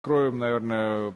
Откроем, наверное,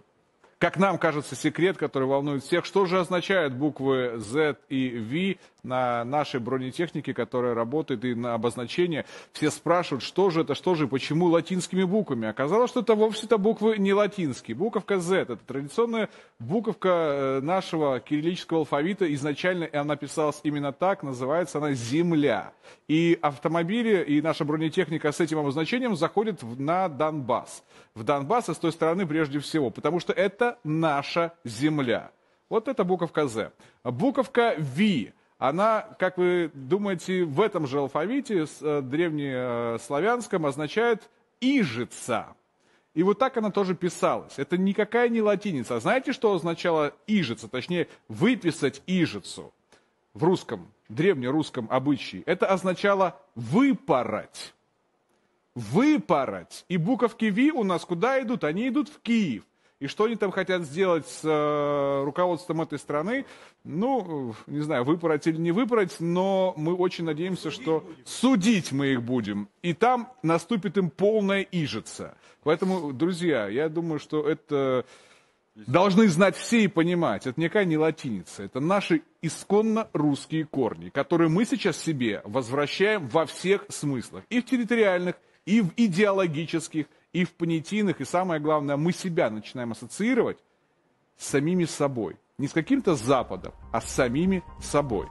как нам кажется, секрет, который волнует всех. Что же означают буквы Z и V на нашей бронетехнике, которая работает, и на обозначение? Все спрашивают, что же это, что же, почему латинскими буквами? Оказалось, что это вовсе-то буквы не латинские. Буковка Z – это традиционная буковка э, нашего кириллического алфавита. Изначально она писалась именно так, называется она «Земля». И автомобили, и наша бронетехника с этим обозначением заходят на Донбасс. В Донбасс и с той стороны прежде всего, потому что это наша земля. Вот это буковка Z. Буковка V. Она, как вы думаете, в этом же алфавите, э, древнеславянском, означает «ижица». И вот так она тоже писалась. Это никакая не латиница. Знаете, что означало «ижица»? Точнее, выписать «ижицу» в русском, древнерусском обычае. Это означало «выпороть». Выпороть. И буковки «ви» у нас куда идут? Они идут в Киев. И что они там хотят сделать с э, руководством этой страны, ну, не знаю, выпороть или не выпороть, но мы очень надеемся, что судить мы их будем. И там наступит им полная ижица. Поэтому, друзья, я думаю, что это должны знать все и понимать. Это никакая не латиница, это наши исконно русские корни, которые мы сейчас себе возвращаем во всех смыслах. И в территориальных, и в идеологических, и в понятийных, и самое главное, мы себя начинаем ассоциировать с самими собой. Не с каким-то Западом, а с самими собой.